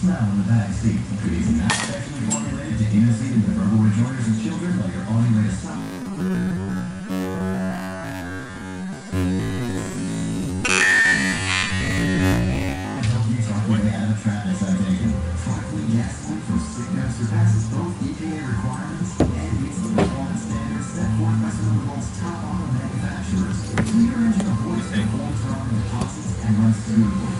smell in the back seat. On stop. Help you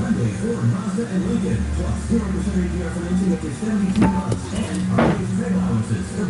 Hyundai, Ford, Mazda, and Lincoln. Plus 0% APR financing up to 72 months. And our trade allowances.